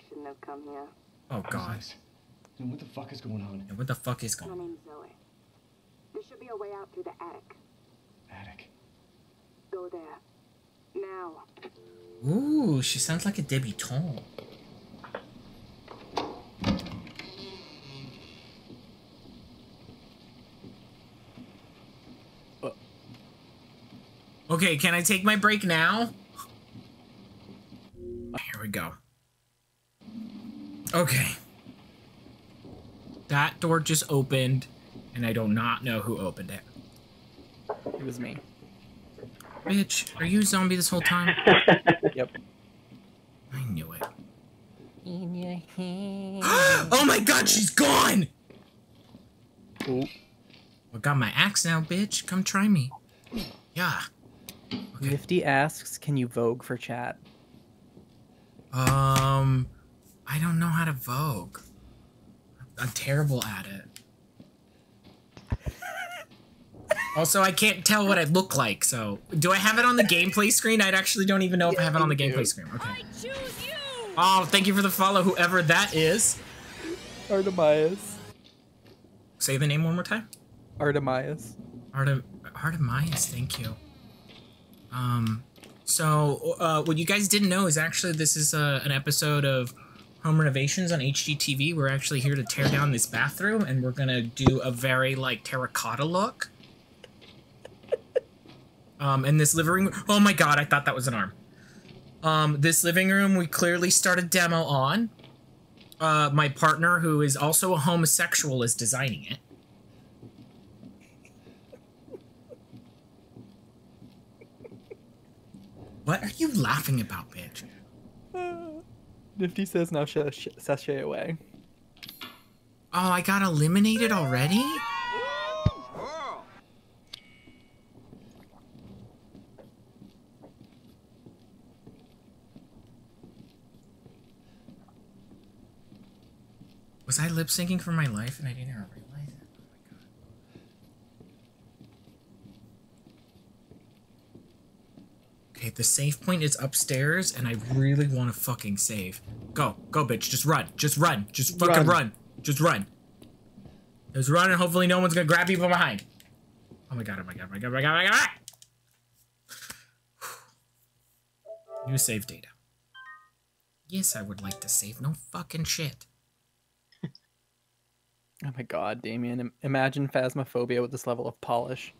I shouldn't have come here. Oh god. Then what the fuck is going on? Yeah, what the fuck is My going on? My name's Zoe. There should be a way out through the attic. Attic. Go there. Now. Ooh, she sounds like a debutante. Okay, can I take my break now? Here we go. Okay. That door just opened, and I do not know who opened it. It was me. Bitch, are you a zombie this whole time? Yep. I knew it. In your hand. oh my god, she's gone! Ooh. I got my axe now, bitch. Come try me. Yeah. Nifty asks, "Can you vogue for chat?" Um, I don't know how to Vogue. I'm terrible at it. Also, I can't tell what I look like, so... Do I have it on the gameplay screen? I actually don't even know if I have it on the gameplay screen. Okay. Oh, thank you for the follow, whoever that is. Artemias. Say the name one more time. Artemias. Artem Artemias, thank you. Um, so uh, what you guys didn't know is actually this is uh, an episode of Home Renovations on HGTV. We're actually here to tear down this bathroom, and we're gonna do a very like terracotta look. Um, and this living room. Oh my god, I thought that was an arm. Um, this living room we clearly started demo on. Uh, my partner, who is also a homosexual, is designing it. What are you laughing about, bitch? Nifty says now sh- sh- sashay away. Oh, I got eliminated already? Was I lip syncing for my life and I didn't even realize it? Oh my god. Okay, the save point is upstairs and I really want to fucking save. Go, go, bitch. Just run. Just run. Just fucking run. Run. Just run. Just run and hopefully no one's gonna grab you from behind. Oh my god, oh my god, oh my god, oh my god, oh my god! New save data. Yes, I would like to save. No fucking shit. Oh my god, Damien. Imagine phasmophobia with this level of polish.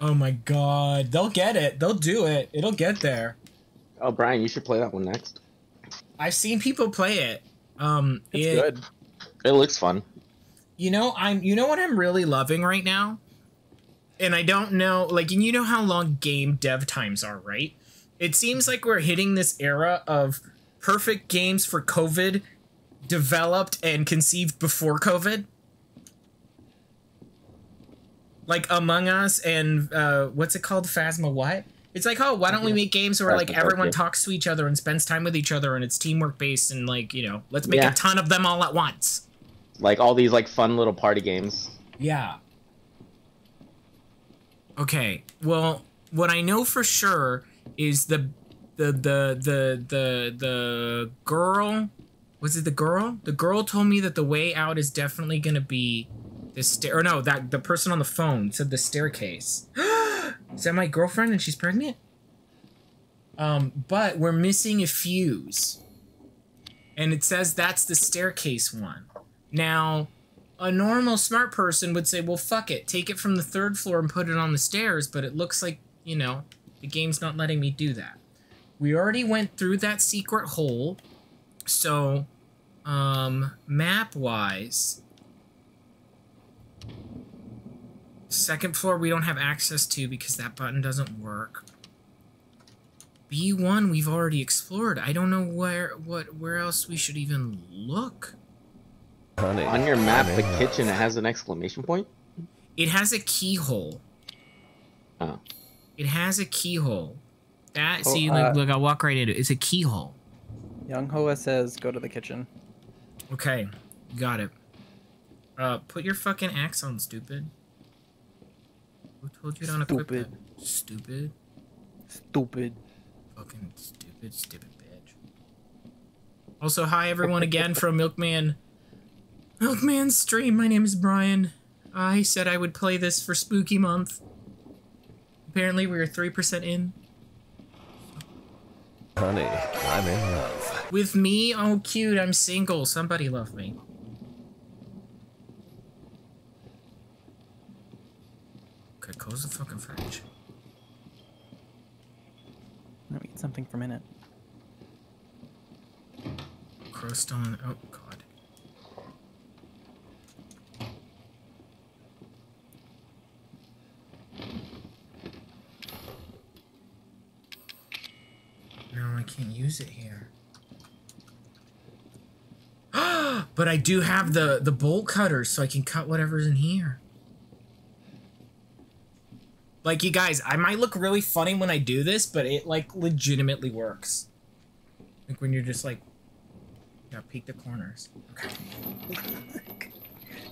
Oh my god. They'll get it. They'll do it. It'll get there. Oh, Brian, you should play that one next. I've seen people play it. Um It's it- good. It looks fun. You know, I'm you know what I'm really loving right now? And I don't know like and you know how long game dev times are, right? It seems like we're hitting this era of perfect games for COVID developed and conceived before COVID. Like Among Us and uh what's it called? Phasma what? It's like, oh, why don't we make games where like everyone talks to each other and spends time with each other and it's teamwork based and like, you know, let's make Yeah. a ton of them all at once. Like all these like fun little party games. Yeah. Okay. Well, what I know for sure is the the the the the the girl was it the girl? The girl told me that the way out is definitely gonna be the stair or no, that the person on the phone said the staircase. is that my girlfriend and she's pregnant? Um, but we're missing a fuse. And it says that's the staircase one. Now, a normal smart person would say, well, fuck it. Take it from the third floor and put it on the stairs, but it looks like, you know, the game's not letting me do that. We already went through that secret hole. So, um, map second floor we don't have access to because that button doesn't work. B1 we've already explored. I don't know where what where else we should even look. Honey, On your map, the kitchen it has an exclamation point. It has a keyhole. Oh. It has a keyhole. That Oh, see, uh, look, look, I'll walk right into it. It's a keyhole. Young Hova says, "Go to the kitchen." Okay, got it. Uh, put your fucking axe on, stupid. Who told you to unequip Stupid. that? Stupid. Stupid. Fucking stupid, stupid bitch. Also, hi everyone again from Milkman. Milkman stream. My name is Brian. I said I would play this for Spooky Month. Apparently, we are three percent in. Honey, I'm in love. With me? Oh, cute. I'm single. Somebody love me. Close the fucking fridge. Let me eat something for a minute. Crust on. Oh, God. No, I can't use it here. but I do have the the bolt cutter, so I can cut whatever's in here. Like you guys, I might look really funny when I do this, but it like legitimately works. Like when you're just like, yeah, peek the corners. Okay.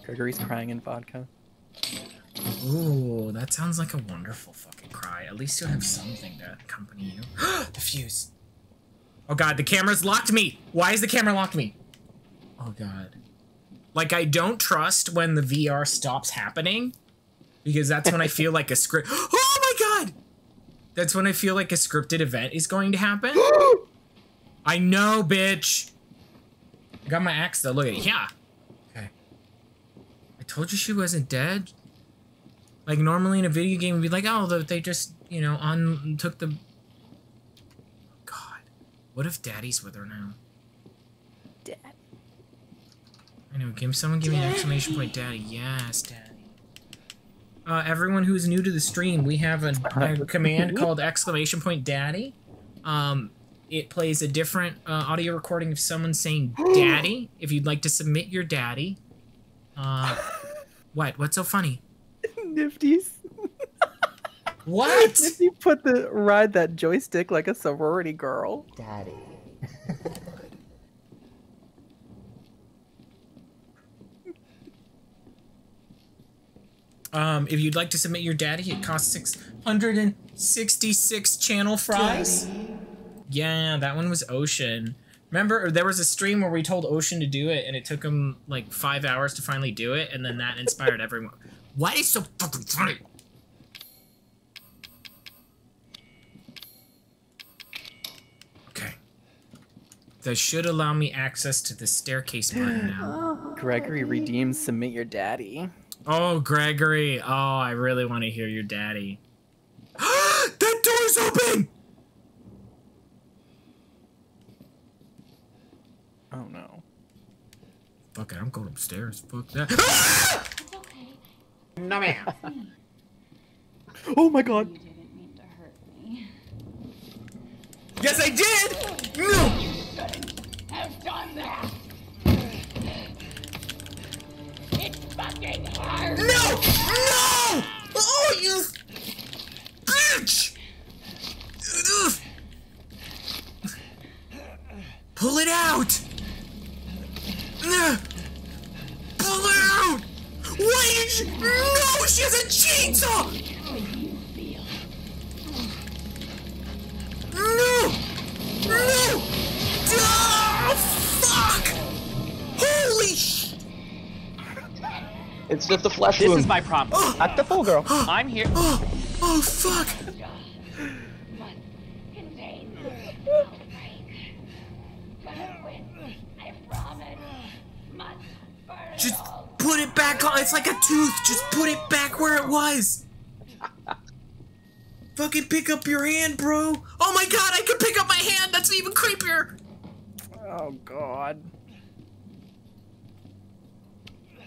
Gregory's crying in vodka. Ooh, that sounds like a wonderful fucking cry. At least you'll have something to accompany you. the fuse. Oh god, the camera's locked me. Why is the camera locked me? Oh god. Like I don't trust when the VR stops happening because that's when I feel like a script. Oh my god. That's when I feel like a scripted event is going to happen. I know, bitch. I got my axe though. Look at it. Yeah. Okay. I told you she wasn't dead. Like normally in a video game, we'd be like, oh, they just you know on took the. God, what if Daddy's with her now? Dad. I know. Give someone give me an exclamation point, Daddy. Yes, Daddy. Uh, everyone who's new to the stream, we have a, a command called exclamation point Daddy. Um, it plays a different uh, audio recording of someone saying Daddy. If you'd like to submit your Daddy, uh, what? What's so funny? Nifties. What? If you put the ride that joystick like a sorority girl. Daddy. Um, if you'd like to submit your daddy, it costs 666 channel fries. Yeah, that one was Ocean. Remember, there was a stream where we told Ocean to do it, and it took him like five hours to finally do it, and then that inspired everyone. What is so fucking funny? Okay. That should allow me access to the staircase button now. Gregory redeems submit your daddy. Oh, Gregory. Oh, I really want to hear your daddy. that door's open! Oh no. Fuck it, I'm going upstairs. Fuck that. Ah! No man. Oh my god. You didn't mean to hurt me. yes, I did! No! You shouldn't Have done that! Fucking! No! No! Oh, you bitch! Pull it out! Pull it out! Why? No, she has a chainsaw! It's just a flesh This wound. is my problem. Act the fool, girl. I'm here. Oh, oh, fuck! Contain this outbreak. Gonna win. I promise. Must burn it Just put it back on. It's like a tooth. Just put it back where it was. Fucking pick up your hand, bro. Oh my god, I can pick up my hand. That's even creepier. Oh god.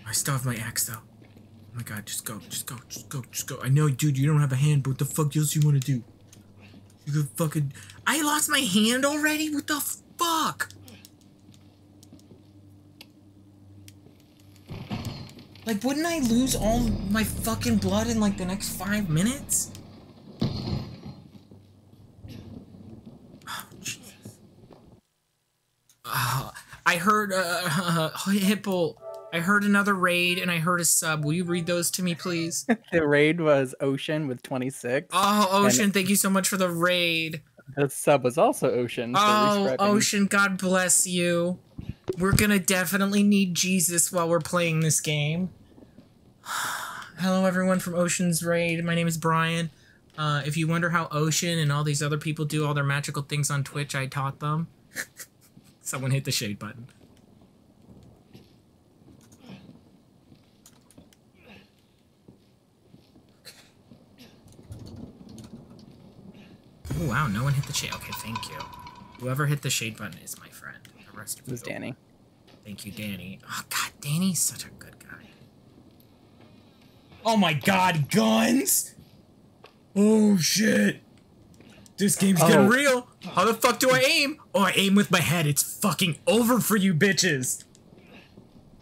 I still have my axe though. Oh my god, just go, just go, just go, just go. I know, dude, you don't have a hand, but what the fuck else you want to do? You could fucking. I lost my hand already. What the fuck? Like, wouldn't I lose all my fucking blood in like the next five minutes? Oh, Jesus. Uh, I heard, uh, Hippo. I heard another raid and I heard a sub. Will you read those to me, please? The raid was Ocean with 26. Oh, Ocean, thank you so much for the raid. The sub was also Ocean. Oh. Ocean, God bless you. We're gonna definitely need Jesus while we're playing this game. Hello, everyone from Ocean's Raid. My name is Brian. Uh, if you wonder how Ocean and all these other people do all their magical things on Twitch, I taught them. Someone hit the shade button. Oh wow, no one hit the shade. Okay, thank you. Whoever hit the shade button is my friend. The rest of It was you- Danny. Thank you, Danny. Oh god, Danny's such a good guy. Oh my god, guns! Oh shit! This game's getting Oh. real. How the fuck do I aim? Oh, I aim with my head. It's fucking over for you bitches.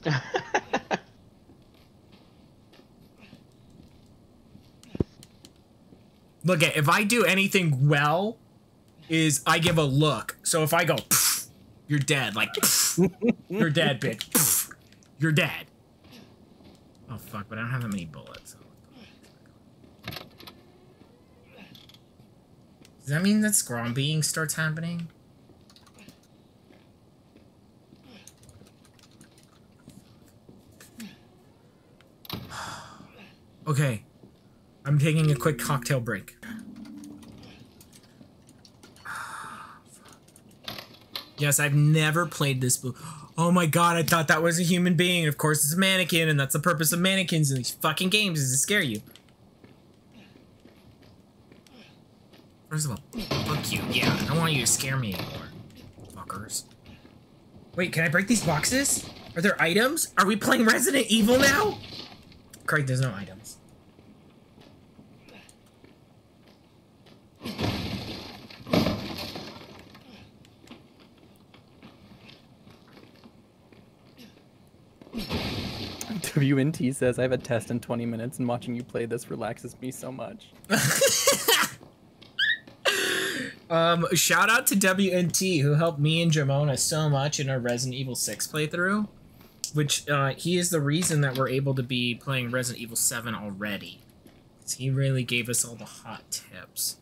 Look at if I do anything well, is I give a look. So if I go, you're dead. Like, you're dead, bitch. You're dead. Oh fuck! But I don't have that many bullets. Does that mean that scrombying starts happening? Okay. I'm taking a quick cocktail break. Yes, I've never played this book. Oh my god, I thought that was a human being. Of course, it's a mannequin, and that's the purpose of mannequins in these fucking games is to scare you. First of all, fuck you. Yeah, I don't want you to scare me anymore. Fuckers. Wait, can I break these boxes? Are there items? Are we playing Resident Evil now? Craig, there's no WNT says I have a test in 20 minutes, and watching you play this relaxes me so much. Um, shout out to WNT who helped me and Jamona so much in our Resident Evil 6 playthrough. Which, uh, he is the reason that we're able to be playing Resident Evil 7 already. He really gave us all the hot tips.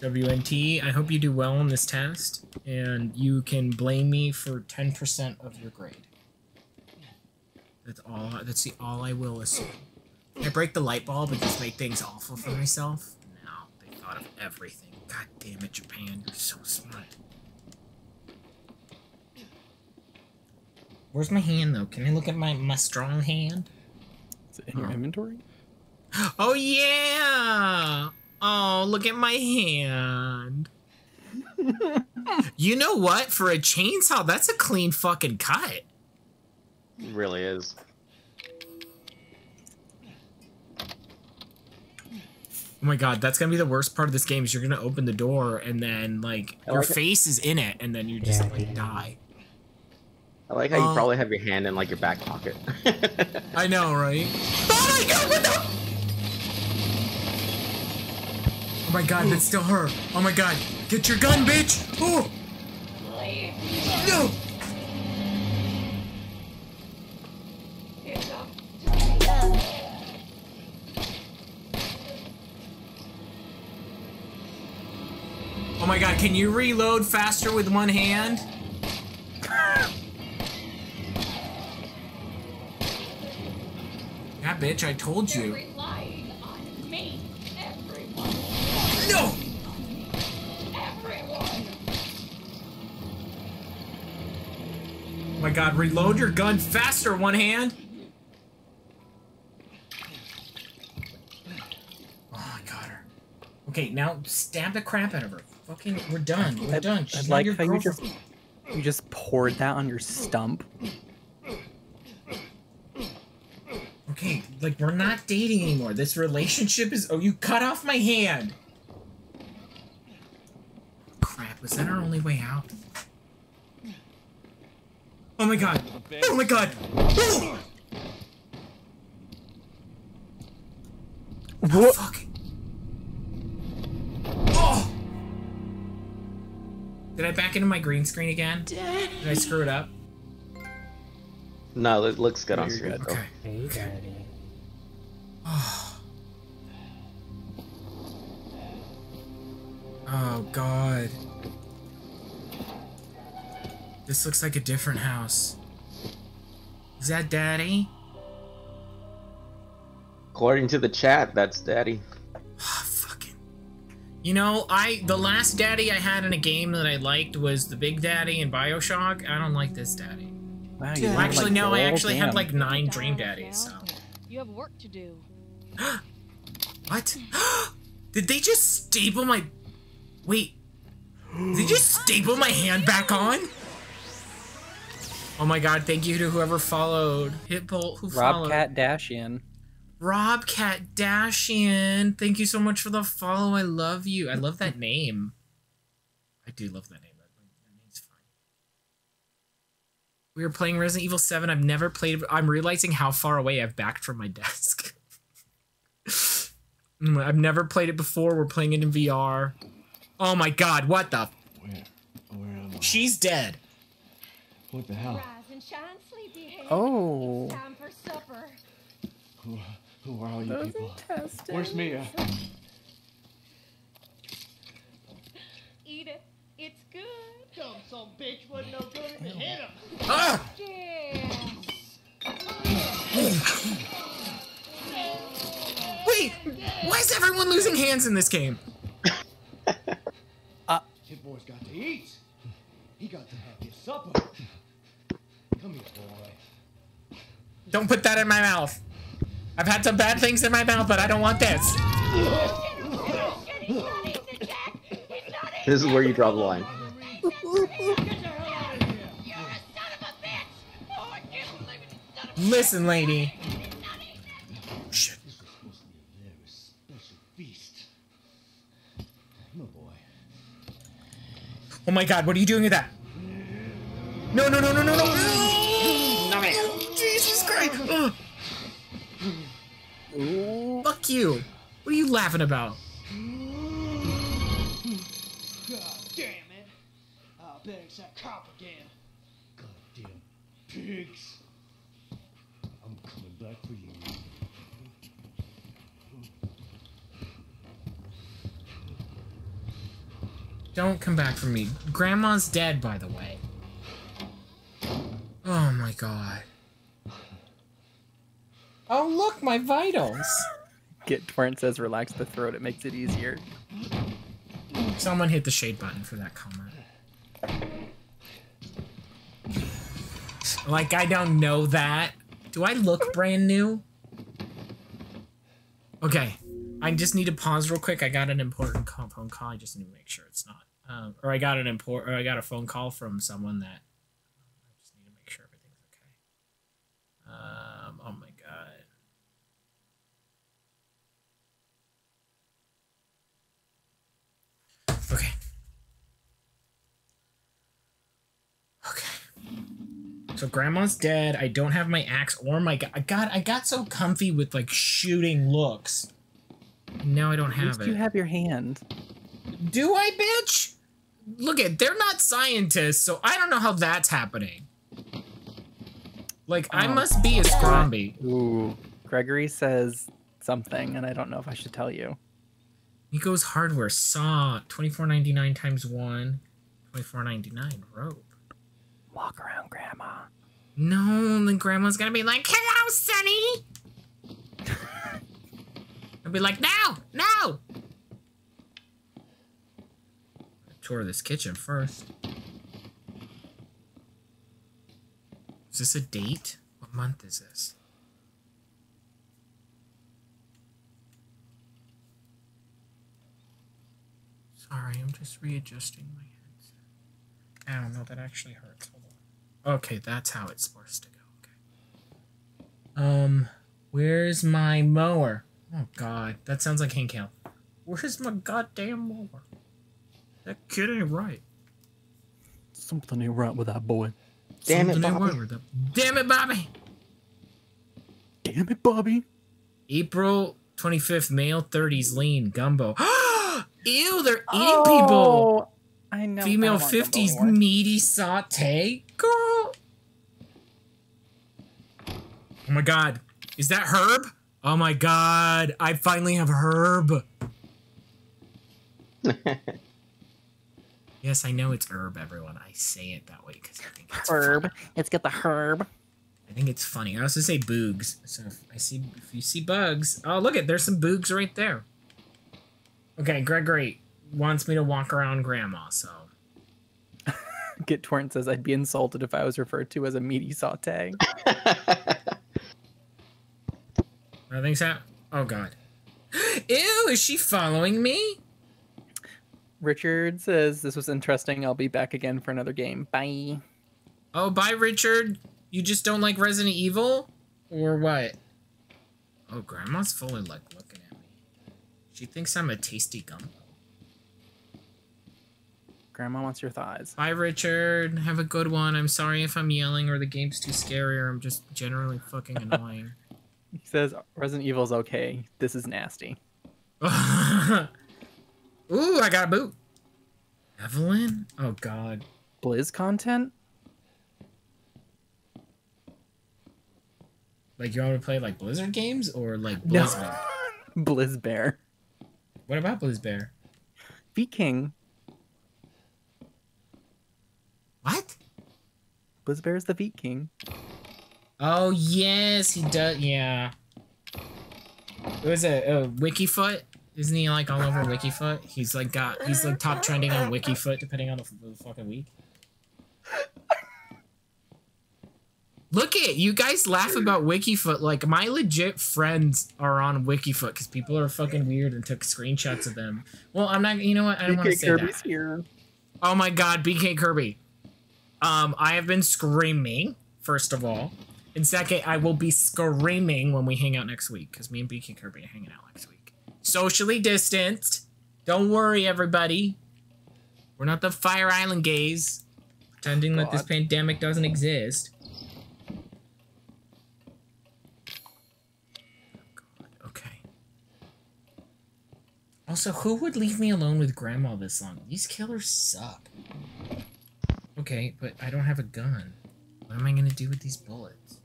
WNT, I hope you do well on this test, and you can blame me for 10% of your grade. That's all, that's the all I will assume. Can I break the light bulb and just make things awful for myself? No, they thought of everything. God damn it, Japan, you're so smart. Where's my hand though? Can I look at my, my strong hand? Is it in your Huh. inventory? Oh yeah! Oh, look at my hand. you know what? For a chainsaw, that's a clean fucking cut. It really is. Oh my god, that's gonna be the worst part of this game is you're gonna open the door and then like I your like face is in it and then you just like die. I like how you Um, probably have your hand in like your back pocket. I know, right? Oh my god, what the? Oh my god, that's still her. Oh my god, get your gun, bitch! Oh no! Oh my god, can you reload faster with one hand? Yeah, bitch, I told you. God, reload your gun faster, one hand! Oh, I got her. Okay, now stab the crap out of her. Fucking, we're done. We're I- done. I She's not like your how you just you just poured that on your stump. Okay, like we're not dating anymore. This relationship is. Oh, you cut off my hand. Crap! Was that our only way out? Oh my god! Oh my god! Oh! What? Fuck! Oh! Did I back into my green screen again? Did I screw it up? no, it looks good No, on screen. good. though. Okay. Hey, Daddy. Oh, oh god. This looks like a different house. Is that daddy? According to the chat, that's daddy. Ah, fucking. You know, I the last daddy I had in a game that I liked was the Big Daddy in BioShock. I don't like this daddy. Wow, you Well, actually, like, no, I gold? actually had like nine Dream Daddies. So. You have work to do. What? Did they just staple my? Wait. Did they just staple my hand back on? Oh my god! Thank you to whoever followed. Hitbolt who followed. Robcat Dashian. Robcat Dashian. Thank you so much for the follow. I love you. I love that name. I do love that name. That that name's fine. We were playing Resident Evil 7. I've never played I'm realizing how far away I've backed from my desk. Mm, I've never played it before. We're playing it in VR. Oh my god, what the? Where? Where am I? She's dead. What the hell? Rise and shine, sleepyhead. Oh. It's time for supper. Who, who are all you Those people? intestines. Where's Mia? Eat it. It's good. Dumb some bitch wasn't no good if you hit him. Ah! Yes. Wait, why is everyone losing hands in this game? Kid boy's got to eat. He got to have his supper. Come here, boy. Don't put that in my mouth. I've had some bad things in my mouth, but I don't want this. This is where you draw the line. Get the hell out of here. Listen, lady. Shit. This was supposed to be a very special feast. Come on, boy. Oh my god, what are you doing with that? No, no, no, no, no, no. Oh, Jesus Christ. Ugh. Fuck you. What are you laughing about? God damn it. I bet it's that cop again. Goddamn pigs. I'm coming back for you. Don't come back for me. Grandma's dead, by the way. Oh my god. Oh, look, my vitals. Get Torrent says relax the throat, it makes it easier. Someone hit the shade button for that comment. Like, I don't know that. Do I look brand new? Okay. I just need to pause real quick. I got an important phone call. I just need to make sure it's not. Um, or I got an import, or I got a phone call from someone that. I just need to make sure everything's okay. Um. Oh my god. Okay. Okay. So grandma's dead. I don't have my axe or my gu- God. I got so comfy with like shooting looks. Now I don't At have least it. you have your hand. Do I, bitch? Look at they're not scientists, so I don't know how that's happening. Like I Oh. must be a Scromby. Ooh. Gregory says something, and I don't know if I should tell you. Nico's hardware saw twenty four ninety nine times one. Twenty four ninety nine rope. Walk around, Grandma. No, then grandma's gonna be like, "Hello, Sonny." I'll be like, "No, no." Tour this kitchen first. Is this a date? What month is this? Sorry, I'm just readjusting my headset. I don't know, that actually hurts. Okay, that's how it's supposed to go. Okay. Um, where's my mower? Oh God, that sounds like Hank Hill. Where's my goddamn mower? That kid ain't right. Something ain't right with that boy. Damn it, Something ain't Bobby. right with Damn it, Bobby. Damn it, Bobby. April 25th, male 30s, lean, gumbo. Ew, they're eating oh, people. Oh, I know. Female don't want gumbo 50s, meaty saute. Girl. Oh my god. Is that Herb? Oh my god. I finally have Herb. Yes, I know it's herb, everyone. I say it that way because I think it's Herb. funny. Let's get the herb. I think it's funny. I also say boogs. So if I see if you see bugs, oh look it, there's some boogs right there. Okay, Gregory wants me to walk around grandma, so Get Torrent says I'd be insulted if I was referred to as a meaty saute. I think so. Oh god. Ew, is she following me? Richard says this was interesting. I'll be back again for another game. Bye. Oh, bye, Richard. You just don't like Resident Evil? Or what? Oh, Grandma's fully like looking at me. She thinks I'm a tasty gumbo. Grandma wants your thighs. Bye, Richard. Have a good one. I'm sorry if I'm yelling or the game's too scary or I'm just generally fucking annoying. He says Resident Evil's okay. This is nasty. Ooh, I got a boot. Evelyn? Oh, God. Blizz content? Like, you want to play, like, Blizzard games or, like, No. Blizzbear? Blizz Bear. What about Blizzbear? Feet King. What? Blizz Bear is the Feet King. Oh yes, he does. Yeah. It was a, a Wikifoot. Isn't he like all over Wikifoot? He's like got. He's like top trending on Wikifoot depending on the, the fucking week. Look it, you guys laugh about Wikifoot. Like my legit friends are on Wikifoot because people are fucking weird and took screenshots of them. Well, I'm not. You know what? I don't want to say Kirby's that. here. Oh my god, BK Kirby. Um, I have been screaming, first of all. And second, I will be screaming when we hang out next week, because me and BK Kirby are hanging out next week. Socially distanced. Don't worry, everybody. We're not the Fire Island gays, pretending that this pandemic doesn't exist. Okay. Also, who would leave me alone with Grandma this long? These killers suck. Okay, but I don't have a gun. What am I gonna do with these bullets?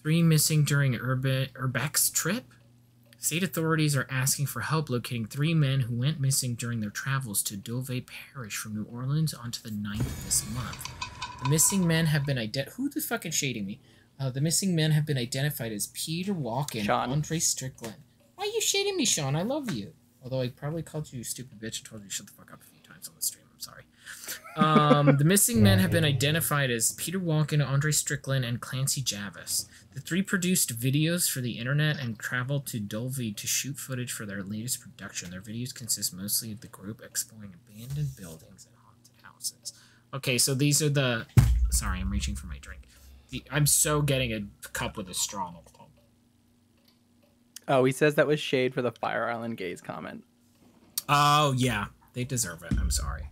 Three missing during Urbe- Urbex's trip? State authorities are asking for help locating three men who went missing during their travels to Dulvey Parish from New Orleans onto the 9th of this month. The missing men have been ident- Who the fuck is shading me? Uh, the missing men have been identified as Peter Walken, Sean. Andre Strickland. Why are you shading me, Sean? I love you. Although I probably called you stupid bitch and told you to shut the fuck up a few times on the stream. Um, the missing men have been identified as Peter Walken, Andre Strickland, and Clancy Jarvis. The three produced videos for the internet and traveled to Dulvey to shoot footage for their latest production. Their videos consist mostly of the group exploring abandoned buildings and haunted houses. Okay, so these are the. Sorry, I'm reaching for my drink. The, I'm so getting a cup with a straw next time. Oh, he says that was shade for the Fire Island gays comment. Oh yeah, they deserve it. I'm sorry.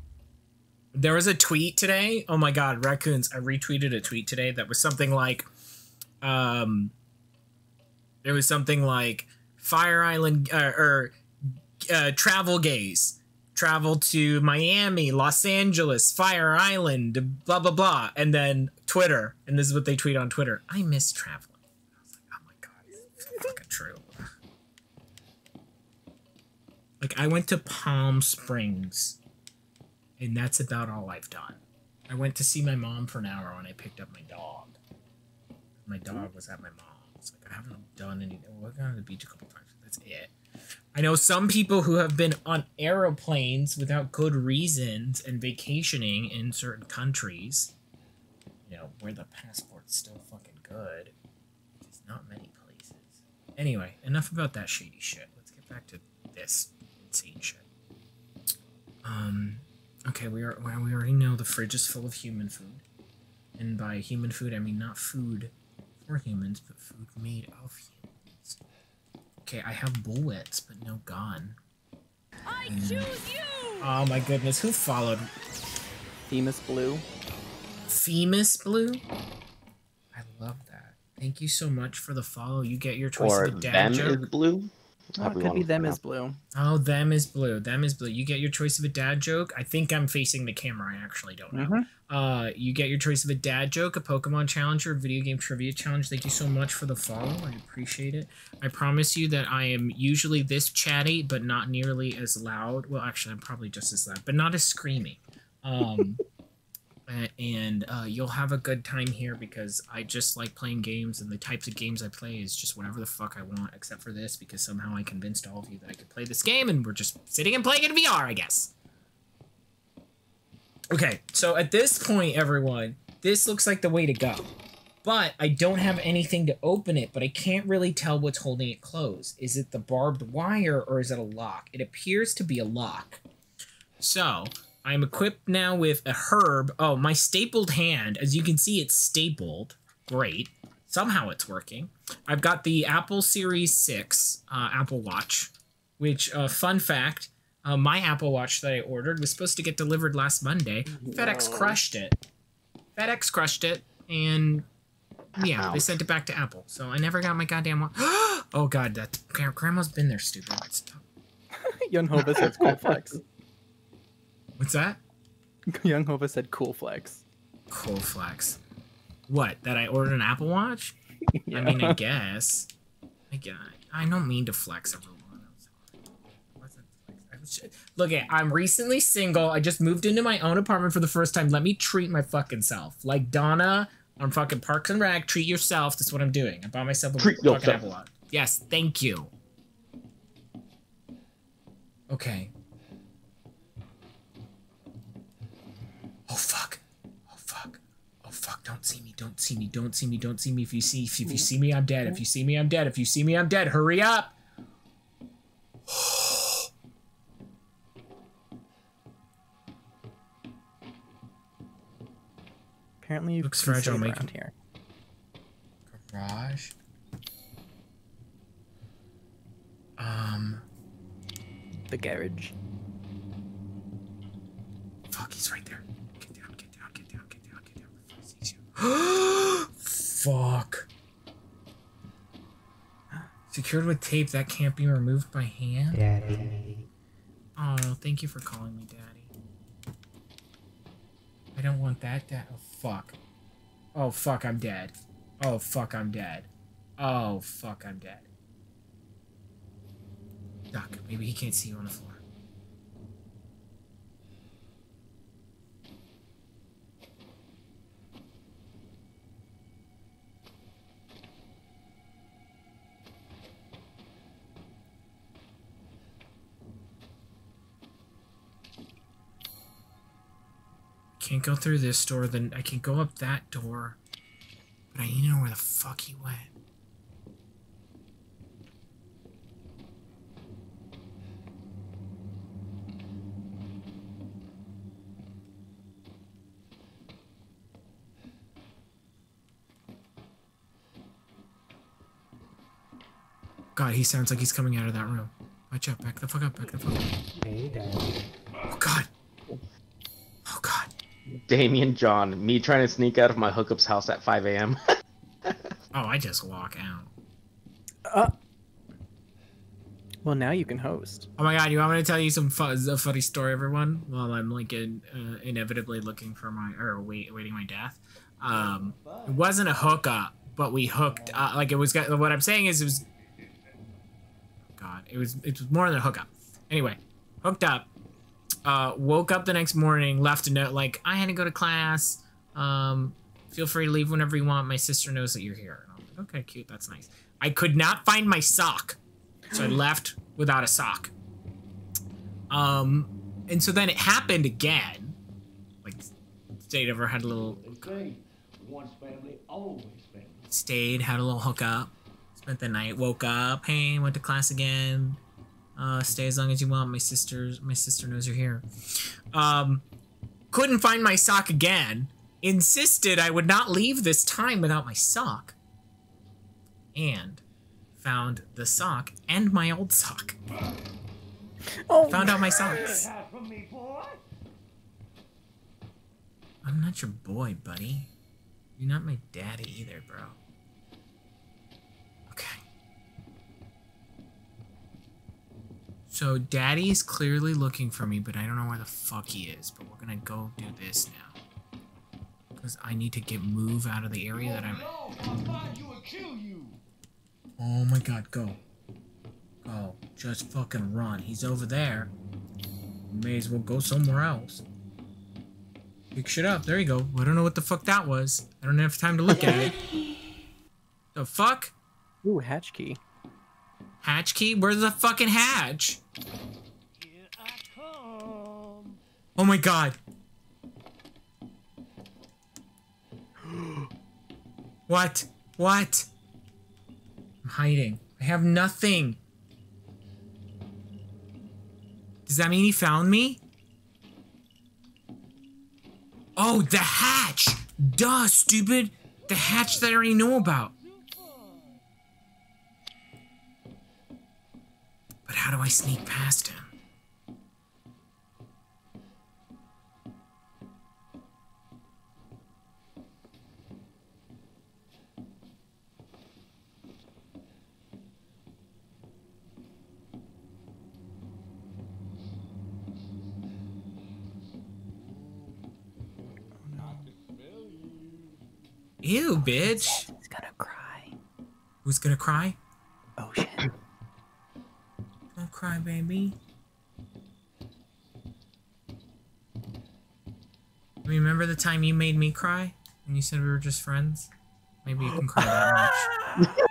There was a tweet today. Oh my god, raccoons! I retweeted a tweet today that was something like, um, it was something like Fire Island uh, or uh, travel gays travel to Miami, Los Angeles, Fire Island, blah blah blah, and then Twitter, and this is what they tweet on Twitter. I miss traveling. I was like, oh my god, it's fucking true. Like I went to Palm Springs, and that's about all I've done. I went to see my mom for an hour when I picked up my dog. My dog was at my mom's. Like I haven't done anything. We've gone to the beach a couple times. That's it. I know some people who have been on aeroplanes without good reasons and vacationing in certain countries. You know where the passport's still fucking good. Just not many places. Anyway, enough about that shady shit. Let's get back to this insane shit. Um, okay, we are well, we already know the fridge is full of human food, and by human food I mean not food for humans, but food made of humans. Okay, I have bullets, but no gun. I choose you! Oh my goodness, who followed? Themis Blue. Femus Blue. I love that. Thank you so much for the follow. You get your choice Or of the dad them joke. is blue. Oh, it could be them is blue. Oh, them is blue. Them is blue. You get your choice of a dad joke. I think I'm facing the camera. I actually don't know. Mhm. Uh, you get your choice of a dad joke, a Pokemon challenge, or a video game trivia challenge. Thank you so much for the follow. I appreciate it. I promise you that I am usually this chatty, but not nearly as loud. Well, actually, I'm probably just as loud, but not as screaming. Um, a- and uh, you'll have a good time here because I just like playing games, and the types of games I play is just whatever the fuck I want, except for this because somehow I convinced all of you that I could play this game, and we're just sitting and playing in VR, I guess. Okay, so at this point, everyone, this looks like the way to go. But I don't have anything to open it, but I can't really tell what's holding it closed. Is it the barbed wire or is it a lock? It appears to be a lock. So, I'm equipped now with a herb. Oh, my stapled hand, as you can see, it's stapled. Great. Somehow it's working. I've got the Apple Series 6 uh, Apple Watch, which, uh, fun fact, uh, my Apple Watch that I ordered was supposed to get delivered last Monday. FedEx crushed it. FedEx crushed it, and yeah, they sent it back to Apple. So I never got my goddamn watch. oh god, that grandma's been there, stupid. Stop. Young Hova says cool flex. What's that? Young Hova said cool flex. Cool flex. What? That I ordered an Apple Watch? I mean, I guess. I guess. I don't mean to flex everyone. I'm sorry. Wasn't flex. I was ju- Look, at I'm recently single. I just moved into my own apartment for the first time. Let me treat my fucking self. Like Donna on fucking Parks and Rec. Treat yourself. That's what I'm doing. I bought myself a Treat fucking yourself. Apple Watch. Yes, thank you. Okay. Oh fuck. Oh fuck. Oh fuck. Don't see me. Don't see me. Don't see me. Don't see me. If you see if, if you see me, I'm dead. If you see me, I'm dead. If you see me, I'm dead. Hurry up. Apparently, you Looks fragile, make around here. Garage. Um. The garage. Fuck, he's right there. Get down, get down, get down, get down, get down before he sees you. Fuck. Secured with tape that can't be removed by hand? Daddy. Oh, thank you for calling me daddy. I don't want that dad. Oh, fuck. Oh, fuck, I'm dead. Oh, fuck, I'm dead. Oh, fuck, I'm dead. Duck, maybe he can't see you on the floor. Can't go through this door, then I can go up that door. But I need to know where the fuck he went. God, he sounds like he's coming out of that room. Watch out, back the fuck up, back the fuck up. Hey, Daddy. Oh god. Oh god. Damien John, me trying to sneak out of my hookup's house at 5 a.m. Oh, I just walk out. Uh. Well, now you can host. Oh my god, you want me to tell you some fu- a funny story, everyone? While I'm like in, uh, inevitably looking for my or wait, waiting my death. Um, it wasn't a hookup, but we hooked. Uh, like it was. What I'm saying is, it was. God, it was. It was more than a hookup. Anyway, hooked up. Uh, woke up the next morning, left a note like I had to go to class. Um, feel free to leave whenever you want. My sister knows that you're here. And I was like, okay, cute, that's nice. I could not find my sock, so I left without a sock. Um, and so then it happened again. Like, stayed over, had a little once family, always family. stayed, had a little hookup, spent the night, woke up, hey, went to class again. Uh, stay as long as you want. My sister's my sister knows you're here. Um, couldn't find my sock again. Insisted I would not leave this time without my sock. And found the sock and my old sock. Oh, Found out my socks. Me. I'm not your boy, buddy. You're not my daddy either, bro. Okay. So Daddy's clearly looking for me, but I don't know where the fuck he is. But we're gonna go do this now. Because I need to get move out of the area that I'm in. No, I'll you and kill you. Oh my god, go. Go. Just fucking run. He's over there. May as well go somewhere else. Pick shit up. There you go. I don't know what the fuck that was. I don't have time to look at it. The fuck? Ooh, hatch key. Hatch key? Where's the fucking hatch? Here I come. Oh my god. what? What? I'm hiding. I have nothing. Does that mean he found me? Oh, the hatch! Duh, stupid! The hatch that I already know about. But how do I sneak past him? Ew, oh, bitch. He's gonna cry. Who's gonna cry? Oh, Ocean. Don't cry, baby. Remember the time you made me cry? And you said we were just friends? Maybe you can cry that much.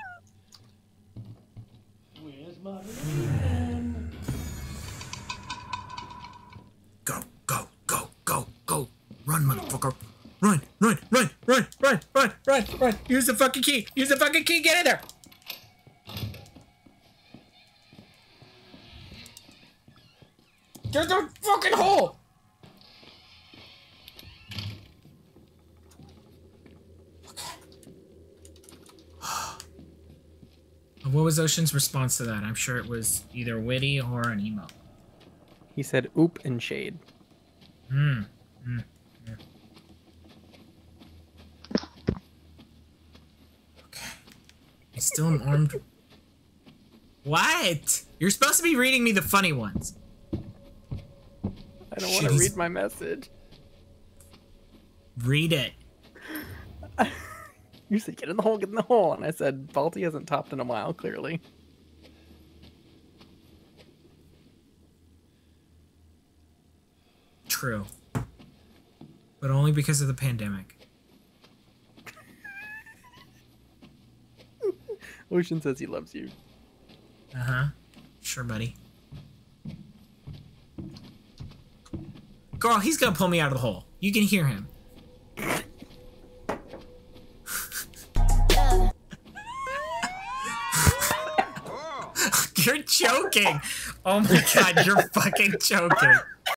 run. Use the fucking key. Use the fucking key. Get in there. Get the fucking hole. What was Ocean's response to that? I'm sure it was either witty or an emo. He said oop and shade. Hmm. Hmm. yeah. Okay. I still am armed. What? You're supposed to be reading me the funny ones. I don't want to read my message. Read it. You said get in the hole, get in the hole, and I said Balti hasn't topped in a while. Clearly. True. But only because of the pandemic. Ocean says he loves you. Uh huh. Sure, buddy. Girl, he's gonna pull me out of the hole. You can hear him. you're joking. Oh my god, you're fucking joking.